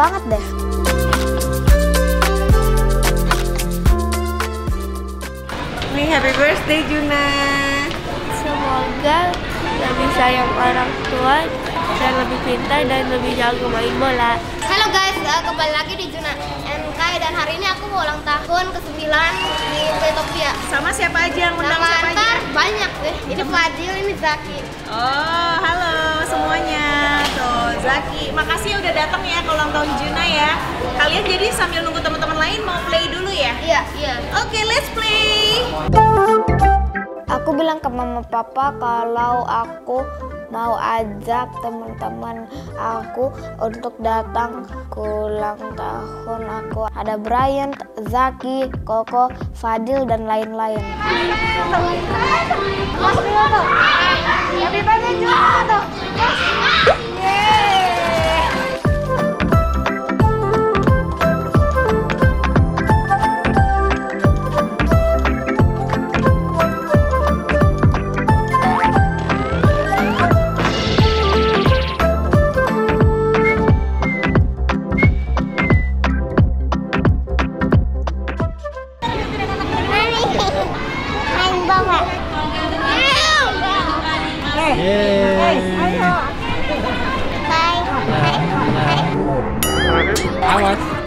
banget deh. Nih happy birthday Juna. Semoga lebih sayang orang tua dan lebih pintar dan lebih jago main bola. Halo guys, uh, kembali lagi di Juna MK dan hari ini aku mau ulang tahun ke-9 di Playtopia. Sama siapa aja yang undang Nama siapa aja? banyak deh. Ini Fadil, ini Zaki. Oh, halo semuanya. Tuh, Zaki. Makasih ya udah datang ya ke ulang tahun Juna ya. Kalian jadi sambil nunggu teman-teman lain mau play dulu ya? Iya, iya. Oke, let's play. Aku bilang ke mama papa kalau aku mau ajak teman-teman aku untuk datang ke ulang tahun aku. Ada Brian, Zaki, Koko, Fadil dan lain-lain. 耶来来来来玩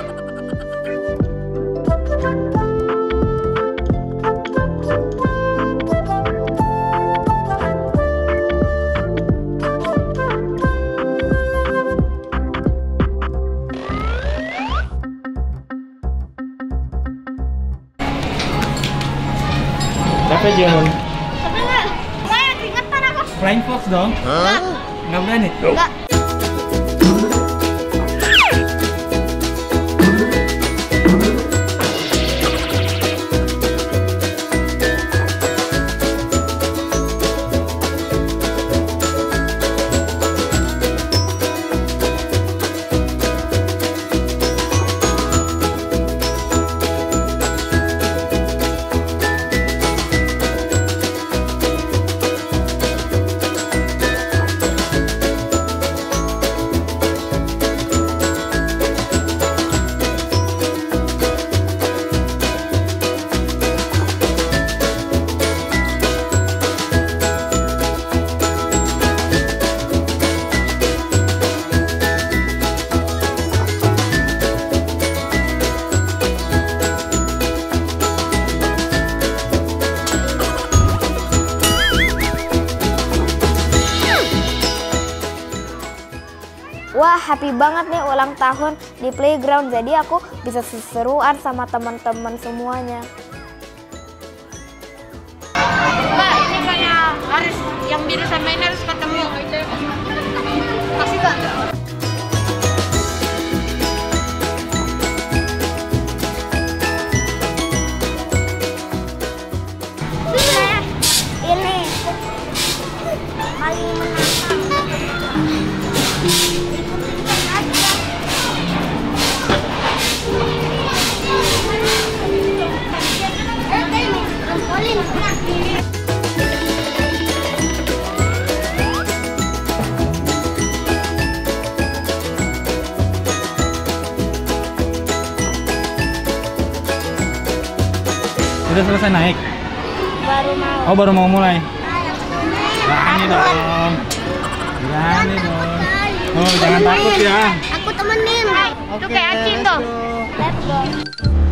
Flying Fox dong? Nggak berani? Wah, banget nih ulang tahun di playground. Jadi aku bisa seseruan sama teman-teman semuanya. Udah selesai naik? Baru mau. Oh baru mau mulai? Berani dong Berani dong Oh jangan takut ya Aku temenin. Itu kayak acing tuh. Let's go.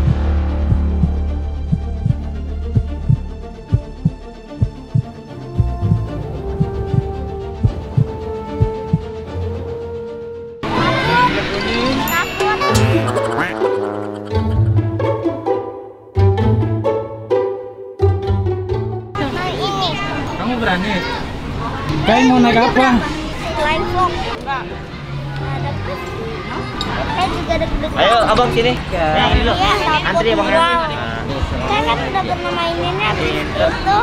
Berani? Kayak mau naik apa? Line vlog. Saya juga deg-degan. Ayo abang sini ini dulu. Iya, Antri ya bang ya. pulang. Nah, Saya kan udah pernah maininnya habis itu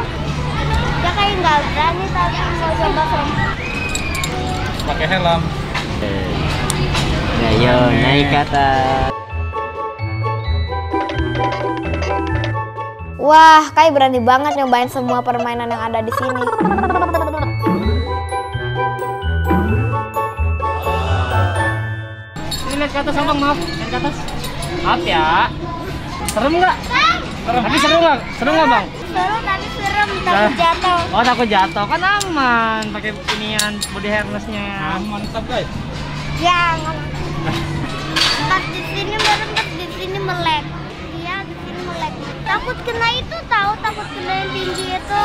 dia kayak nggak berani tapi mau coba sama Pakai helm. Ayo naik ke atas. Wah, Kai berani banget nyobain semua permainan yang ada di sini. lihat ke atas abang maaf lihat ke atas maaf ya serem nggak tapi seru nggak seru nggak bang Seru tapi serem Nah. takut jatuh. oh takut jatuh kan aman pakai inian body harnessnya Aman tetap guys. Ya, nggak di sini merembet, di sini melek. Takut kena itu tahu, takut kena yang tinggi itu.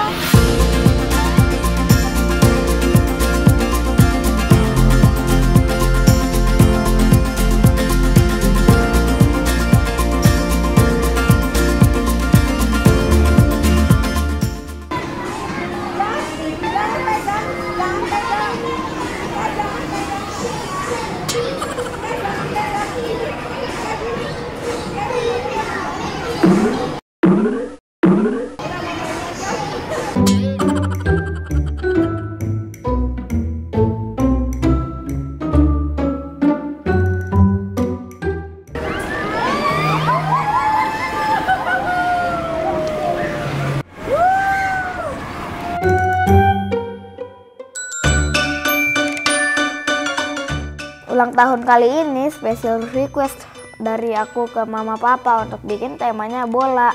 Tahun kali ini special request dari aku ke mama papa untuk bikin temanya bola.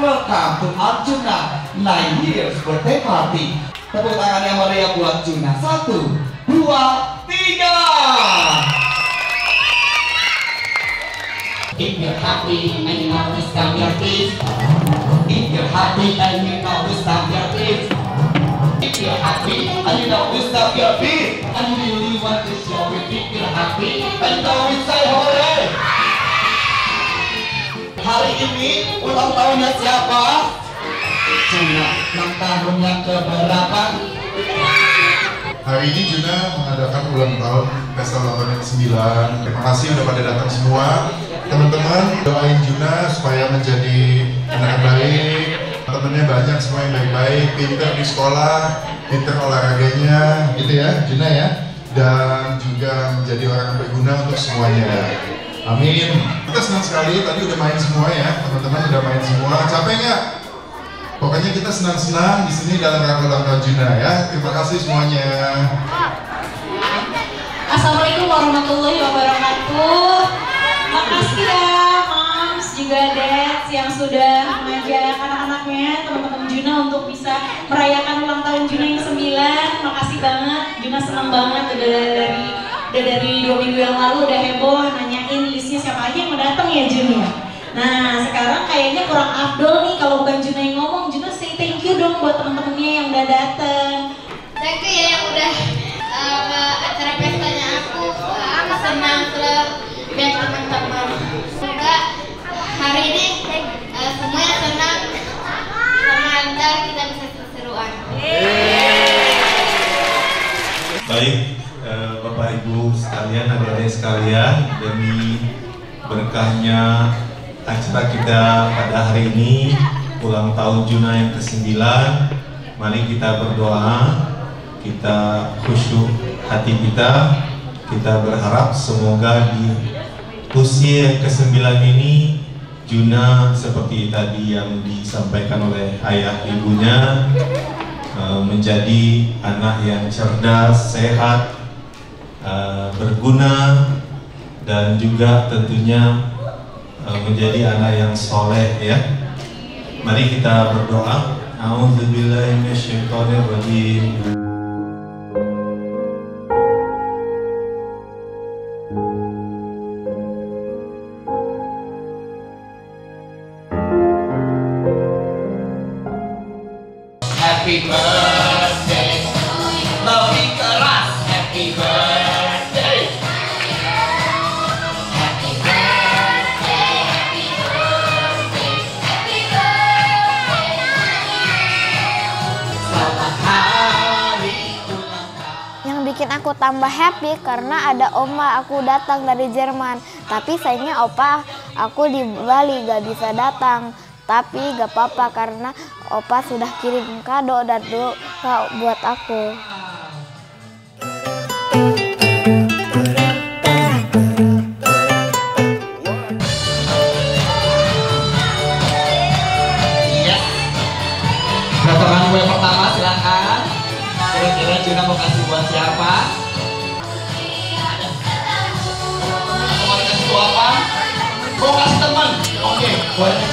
Welcome to Arjuna Nine Years Birthday Party. Tepuk tangan yang meriah buat Juna. Satu, dua, tiga. If you're happy and you know to stamp your feet. If you're happy and you know to stamp your feet. If you're happy and you know to stamp your feet. And you really want to show it. If you're happy and you know it, say hooray. Hari ini ulang tahunnya siapa? Juna, ulang tahun yang keberapa? Hari ini Juna mengadakan ulang tahun pesta ulang tahun yang ke-9. Terima kasih udah pada datang semua. Teman-teman doain Juna supaya menjadi anak baik. Temennya banyak semua yang baik-baik, pinter di sekolah, pinter olahraganya, gitu ya Juna ya. Dan juga menjadi orang yang berguna untuk semuanya. Amin. Kita senang sekali tadi udah main semua ya, teman-teman udah main semua. Capek nggak? Pokoknya kita senang-senang di sini dalam rangka ulang tahun Juna ya. Terima kasih semuanya. Assalamualaikum warahmatullahi wabarakatuh. Makasih ya juga dads yang sudah mengajak anak-anaknya teman-teman Juna untuk bisa merayakan ulang tahun Juna yang ke-9. Makasih banget. Juna senang banget udah dari udah dari dua minggu yang lalu udah heboh nanyain listnya siapa aja yang mau datang ya Jun ya. Nah sekarang kayaknya kurang afdol nih kalau bukan Juna yang ngomong. Juna say thank you dong buat teman-temannya yang udah datang. Thank you ya yang udah uh, acara pestanya aku. Aku senang selalu lihat teman-teman. Hari ini uh, semuanya senang. Ntar kita bisa seru-seruan. Baik, eh, Bapak Ibu sekalian, adik-adik sekalian, demi berkahnya acara kita pada hari ini, ulang tahun Juna yang ke-9, mari kita berdoa, kita khusyuk hati kita, kita berharap semoga di usia yang ke-9 ini Juna seperti tadi yang disampaikan oleh ayah ibunya eh, menjadi anak yang cerdas, sehat, eh, berguna dan juga tentunya eh, menjadi anak yang soleh ya. Mari kita berdoa. A'udzubillahi tambah happy karena ada oma aku datang dari Jerman. Tapi sayangnya opa aku di Bali gak bisa datang. Tapi gak apa-apa karena opa sudah kirim kado dan doa buat aku. Kira-kira Juna mau kasih buat siapa? What?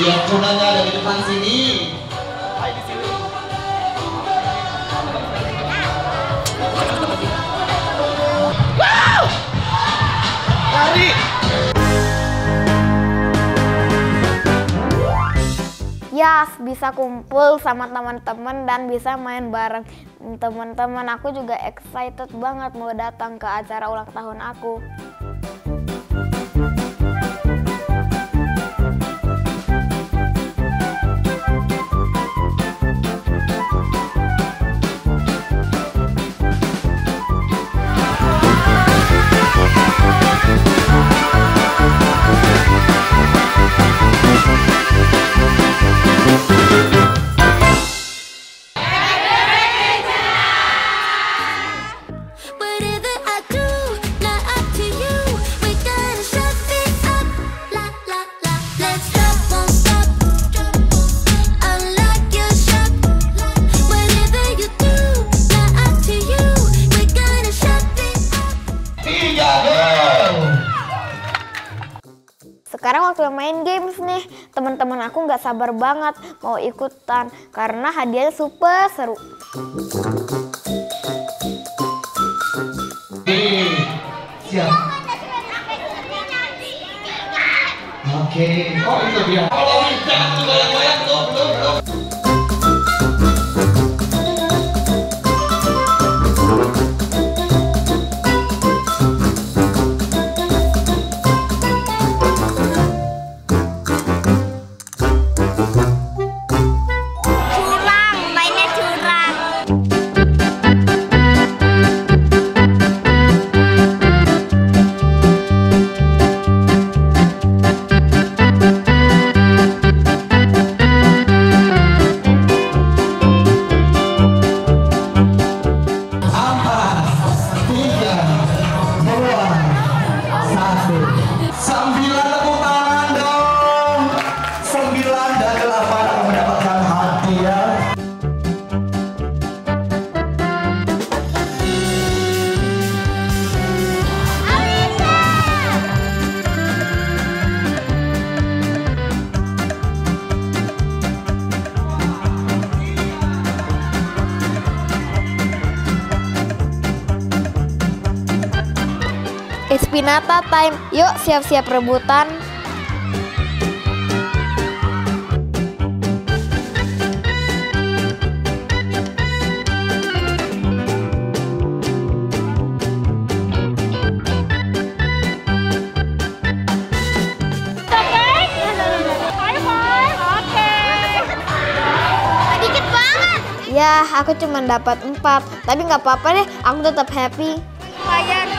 Lihat Junanya ada di depan sini. Wow! Lari! Ya, bisa kumpul sama teman-teman dan bisa main bareng teman-teman. Aku juga excited banget mau datang ke acara ulang tahun aku. Sekarang waktu main games nih, teman-teman aku nggak sabar banget mau ikutan karena hadiahnya super seru. Oke, siap. Oke, oh itu dia. Kalau jangan Pinata time. Yuk siap-siap rebutan. Ya, aku cuma dapat 4, tapi nggak apa-apa deh. Aku tetap happy. Lumayan.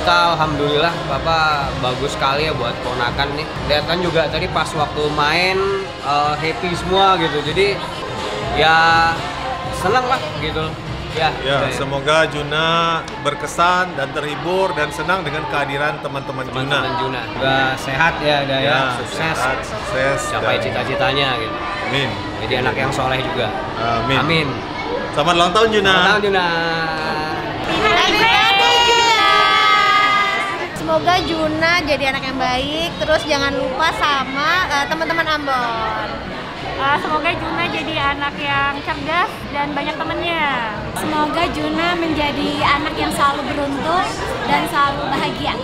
Kita alhamdulillah Bapak bagus sekali ya buat ponakan nih. Lihat kan juga tadi pas waktu main eh, happy semua gitu. Jadi ya senang lah gitu. Ya, Ya, udah semoga Juna berkesan dan terhibur dan senang dengan kehadiran teman-teman Juna. teman-teman Juna. Juga sehat ya, udah ya, Ya, sukses, sehat, sukses, capai cita-citanya gitu. Amin. Jadi anak yang soleh juga. Amin. Amin. Selamat ulang tahun Juna. Selamat tahun Juna. Happy birthday, Juna. Semoga Juna jadi anak yang baik. Terus jangan lupa sama eh, teman-teman Ambon. Uh, semoga Juna jadi anak yang cerdas dan banyak temennya. Semoga Juna menjadi anak yang selalu beruntung dan selalu bahagia.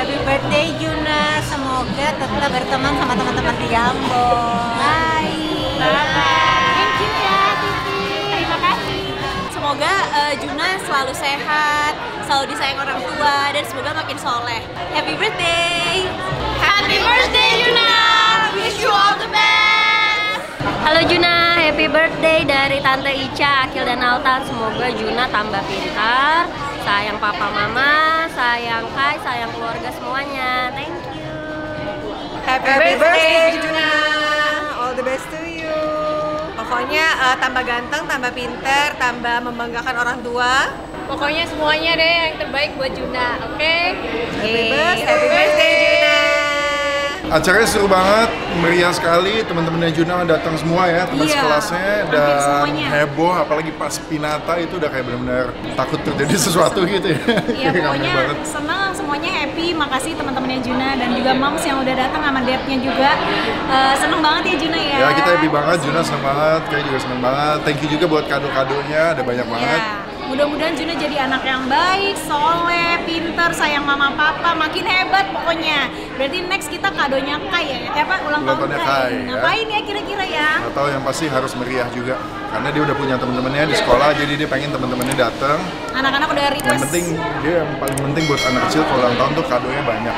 Happy birthday Juna, semoga tetap berteman sama teman-teman di Ambon. Bye. Thank you Juna selalu sehat, selalu disayang orang tua, dan semoga makin soleh. Happy birthday! Happy birthday Juna! Wish you all the best! Halo Juna, happy birthday dari Tante Ica, Akil dan Altan. Semoga Juna tambah pintar, sayang papa mama, sayang Kai, sayang keluarga semuanya. Thank you. Happy, birthday, Juna! All the best to you. Pokoknya eh, tambah ganteng, tambah pinter, tambah membanggakan orang tua. Pokoknya semuanya deh yang terbaik buat Juna, oke? Happy birthday, happy birthday Juna. Acaranya seru banget, meriah sekali. Teman-temannya Juna datang semua ya, teman Iya, sekelasnya dan semuanya. heboh. Apalagi pas Pinata itu udah kayak benar-benar takut terjadi sesuatu gitu ya. Iya pokoknya senang semuanya happy makasih teman-temannya Juna dan juga moms yang udah datang sama dadnya juga Eh, seneng banget ya Juna ya Ya kita happy banget, Juna seneng banget, kayak juga seneng banget. Thank you juga buat kado-kadonya, ada banyak banget. Ya, mudah-mudahan Juna jadi anak yang baik, soleh, pinter, sayang mama papa, makin hebat pokoknya. Berarti next kita kadonya Kai ya, eh, apa ulang Ulang tahun Kai. Kai, ya. Ngapain ya kira-kira ya? Gak tahu yang pasti harus meriah juga, karena dia udah punya temen-temennya di sekolah, jadi dia pengen temen-temennya datang. Anak-anak udah request. Yang penting dia yang paling penting buat anak kecil kalau ulang tahun tuh kadonya banyak.